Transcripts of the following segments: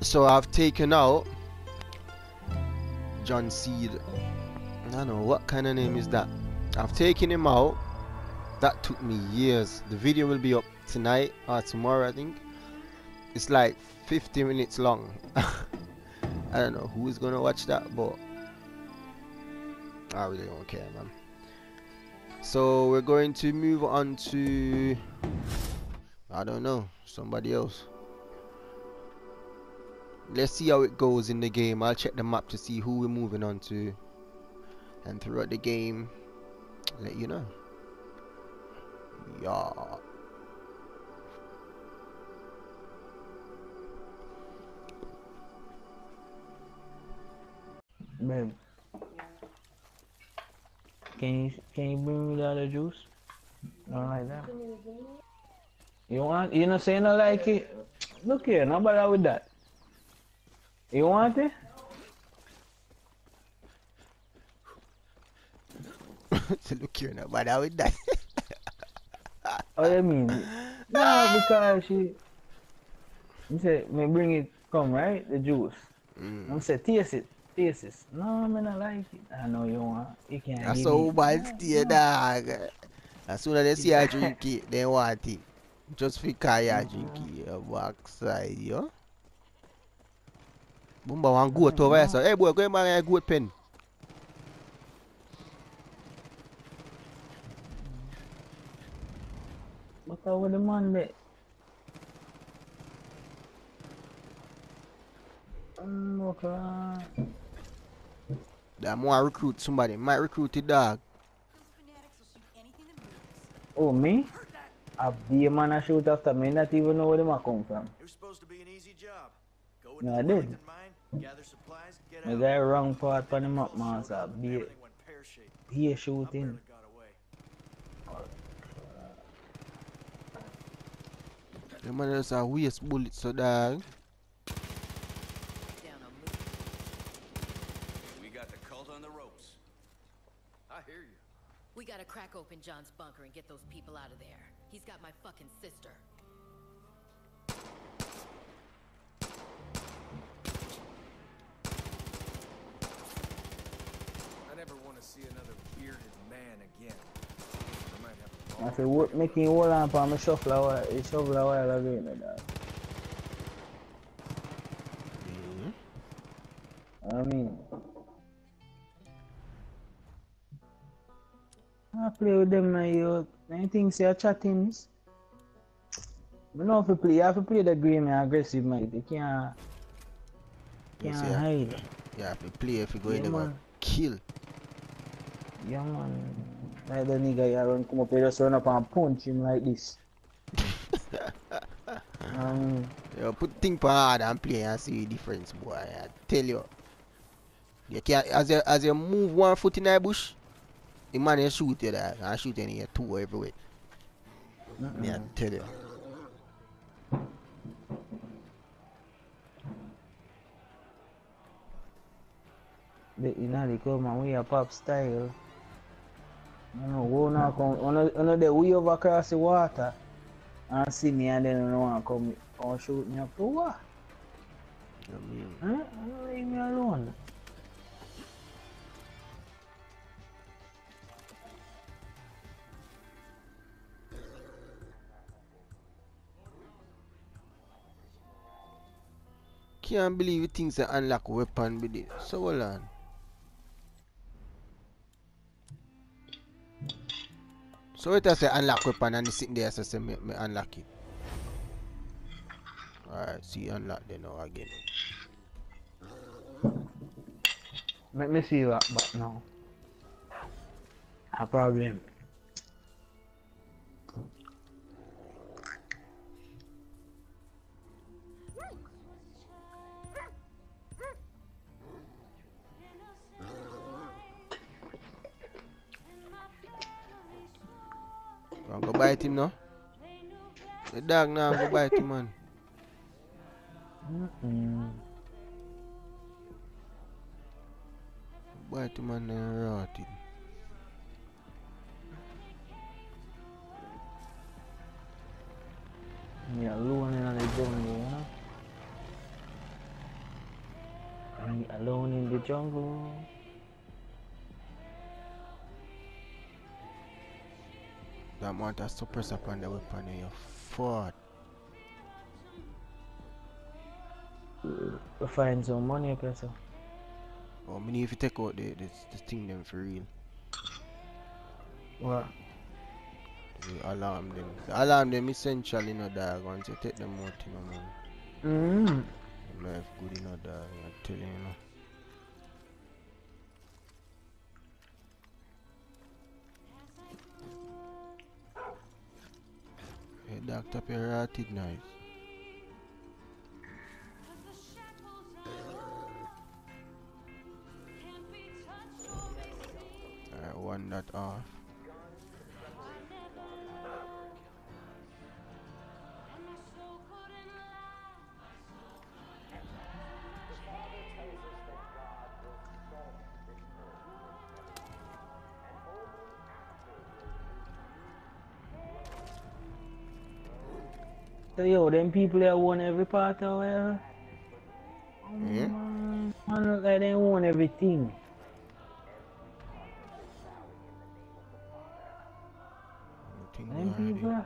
So I've taken out John Seed. I don't know what kind of name is that. I've taken him out. That took me years. The video will be up tonight or tomorrow, I think. It's like 50 minutes long. I don't know who is gonna watch that, but I really don't care, man. So we're going to move on to I don't know somebody else. Let's see how it goes in the game. I'll check the map to see who we're moving on to, and throughout the game, let you know. Yeah. Man. Can you can you bring me the other juice? Don't like that. You want you know saying I like it? Look here, nobody with that. You want it? so look here, nobody with that. oh, you mean? No, because she. You said, me bring it, come right, the juice. Mm. I said, taste it, taste it. No, I mean I like it. I know you want. You can't. That's so bad, no. dog. As soon as they see I drink it, they want it. Just because you drink it, your backside, yo. Bumba want goat over here, so hey boy, go and buy a goat pen. But over the Monday. Um, look around. That want recruit somebody, might recruit the dog. Oh, me? A be a man a shoot after me, not even know where them a come from. It was supposed to be an easy job. Go with No, the I did. Wellington gather supplies, get I out. got wrong part on the map, man, so be Everything went he a I shooting. barely got away. The man just a waste bullets, so dog. We got the cult on the ropes. I hear you. We gotta crack open John's bunker and get those people out of there. He's got my fucking sister. I never want to see another bearded man again. I might have a I say, what making you hold on for me shuffle a while, shuffle a while you know, dog. I mean, I play with them now, you. Many things you're chatting. I know if you play, you have to play the game aggressive, mate. You can't, can't yeah. hide. You have to play if you go Yeah, in there, man. kill. Yeah, man. Like the nigga, you run come up here, just run up and punch him like this. um, You put thing for hard and play and see the difference, boy. I tell you. You can as you as you move one foot in the bush, the man will shoot you there and shoot your two everywhere. Me I tell you. the, you know, they come and we a pop style. Know, we now come, you know, the way over across the water and see me and then you know, want come and shoot me up to what? I mean, Huh? You know, leave me alone. can't believe things that unlock weapon with it. So hold uh, on. So it has say unlock weapon and it's sitting there so say me, me unlock it. Alright, see unlock then now again. Let me see that but now. A problem. I'll go bite him now. The dog now go bite him, man. Mm -mm. Bite him and then rot him. Yeah, alone in the jungle, huh? I'm alone jungle. That amount of suppress upon the weapon in your foot. Find some money, person. Oh, need if you take out the, the, the thing them for real. What? The alarm them. The alarm them essential you know dog. Once you take them out you know man. Mm. Your life good you know dog. I tell you you know. Hey dog So yo, them people that own every part of where? Yeah? Man, man look like they own everything. Thing Them people.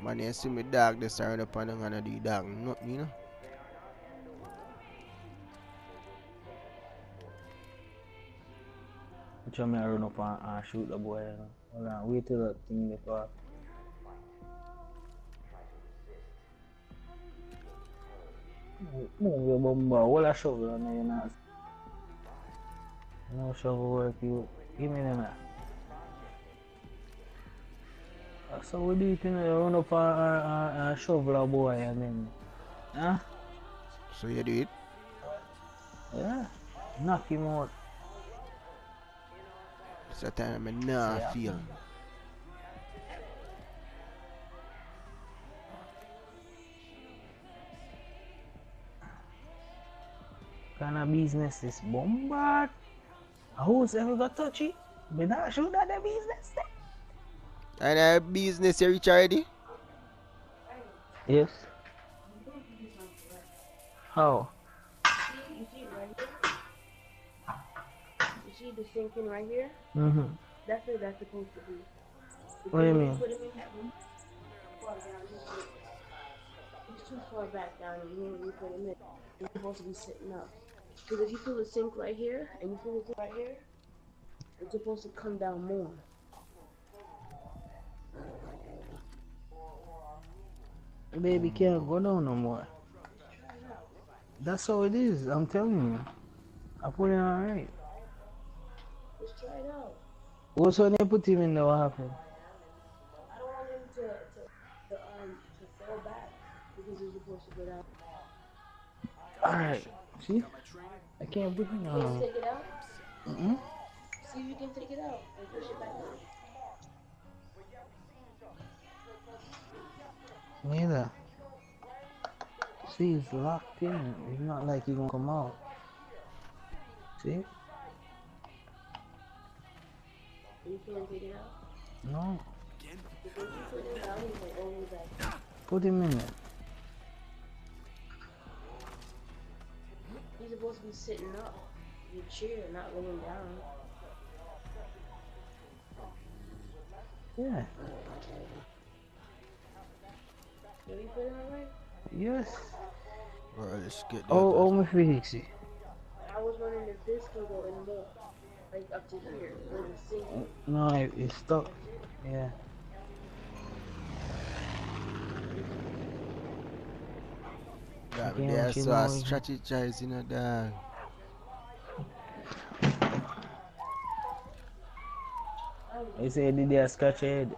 Man, you see me dog this around up gonna do dog nothing, you know? One me I run up and, and shoot the boy. You know? Hold on, wait till that thing they pass. Move your bumba, what a shovel on there, you know? No shovel work, you. Give me them. Eh? That's how we do it, you know, run up and, and, and shovel a boy and then, huh? So you do it? Yeah, knock him out. It's the time I nah Yeah. feel. kind of business is bombard. Who's ever got touchy? it? But not sure that the business there. And uh, business you reach already? Yes. How? See the sinking right here? Mm-hmm. That's where that's supposed to be. What do you mean? put him in, far down. He's too far back down here when you put him in. He's supposed to be sitting up. Because if you feel the sink right here, and you feel the sink right here, it's supposed to come down more. Baby can't go down no more. That's how it is, I'm telling you. I put it alright. Out. What's when they put him in there, what happened? I don't want him to, to, to, um, to fall back because he's supposed to go down. Alright. See? I can't put him Can you take it out? Mm-hmm. See if you can take it out and push it back. Neither. See, it's locked in. It's not like he's gonna come out. See? Like all the way back. Put him in there. He's supposed to be sitting up in a chair, not laying down. Yeah. Did we put him alright? Yes. Bro, let's get that. Oh, oh, my Felix. I was wondering if this could go in more, like up to here, where the sink. No, it, it's stuck. Yeah. that Yeah, so I knows. strategize, you know, dog. He said did they scratch head?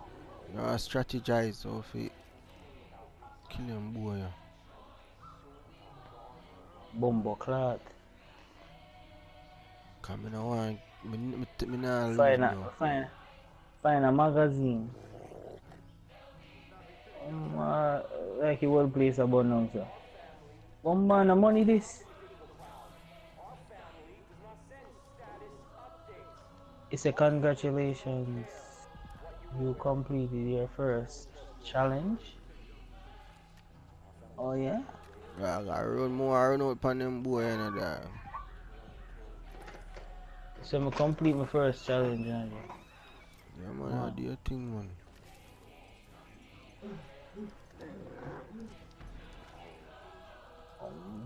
You know, I strategize off it. Kill him, boy. yeah. Bumbo clot. Come in, A, now. find, find a magazine. Um, like he will place about now, sir. One man, the money this. It's a congratulations. You completed your first challenge. Oh yeah? I gotta run more I run out upon them boy you know that. So I'm gonna complete my first challenge, Johnny. Yeah man, Wow. Do your thing man.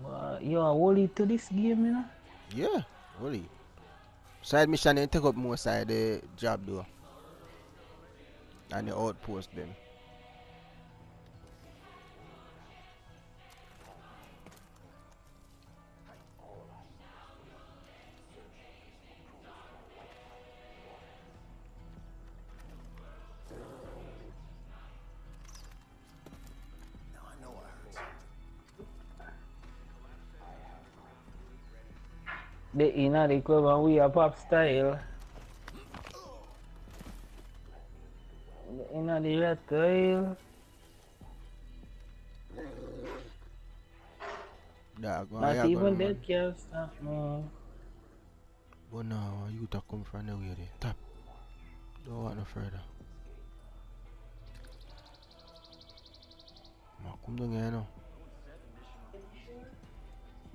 Uh, yo, I hold it to this game, you know? Yeah, really. Side mission they take up more side the job though. And the outpost them. The inner the club and we pop style. The inner the red style. Dog, Not yeah, even that can stop me. But now you to come from the way there. Tap. Don't want no further. Ma come down here now.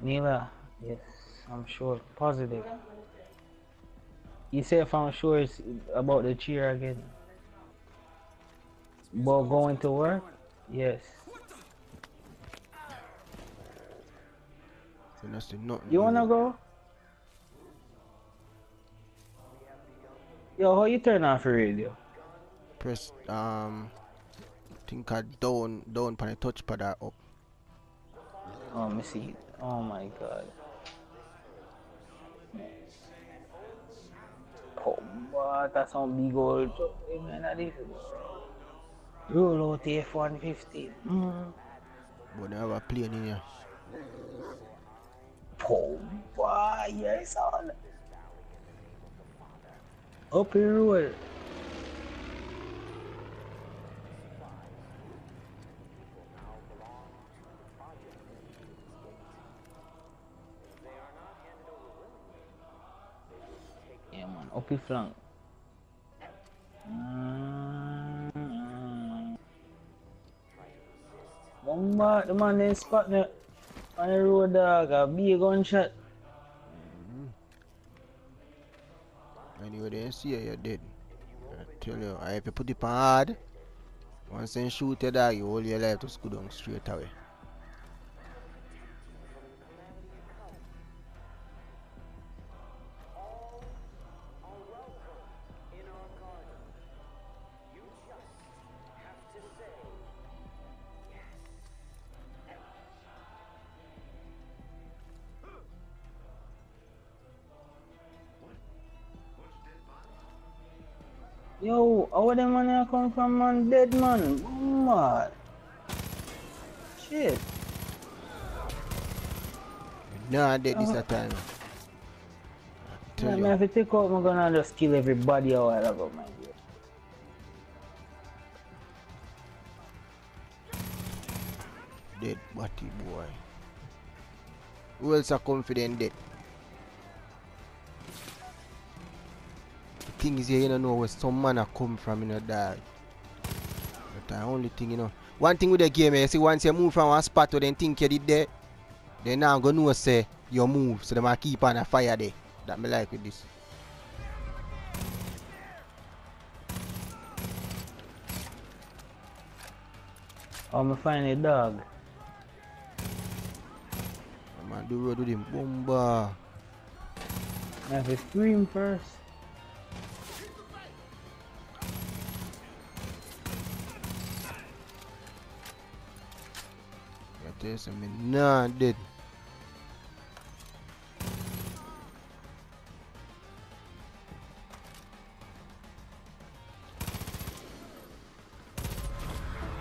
Nila, yes, I'm sure. Positive. You say if I'm sure it's about the cheer again. About going to work? Yes. So that's the nothing. You wanna go? Yo, how you turn off your radio? Press um think I down down pan the touchpad or up. Oh, let me see. Oh my god. What? That's some big old truck. Hey, man. Roll out the F-150. Mm. But they have a plane in here. Boy, yes, on. Up the road. The flank. Mm. The man they spot me on the road, dog. A big gunshot. Anyway, they see you, you're dead. I tell you, I if you put it hard, once they shoot your dog, you hold your life to scoot down straight away. Yo, how the money come from man? Dead man. Bomba. Shit. No, I did this Uh-huh. time. I tell Man, you. me have to take out my gun and just kill everybody while ago, man. Dead body boy. Who else are confident dead? Thing is here, you don't know where some man are come from, you know, dog. But the only thing, you know. One thing with the game, eh, you see, once you move from one spot to then think you did there, they now gonna know say you move, so they might keep on a fire there. That me like with this. I'm gonna find a dog. I'm gonna do road with him. Bomba. I have to scream first. I tell you something, nah, dead.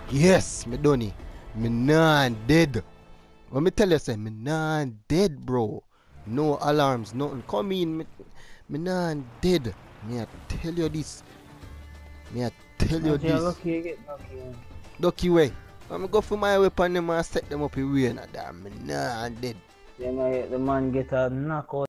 Yes, me done it. Me nah dead. Let me tell you, say, me nah dead, bro. No alarms, nothing. Come in, me, me nah dead. Me I tell you this. Me I tell you you're this. lucky, you get lucky. way. I'm gonna go for my weapon them and set them up in way and. Me nah dead. Then I, the man get a knockout.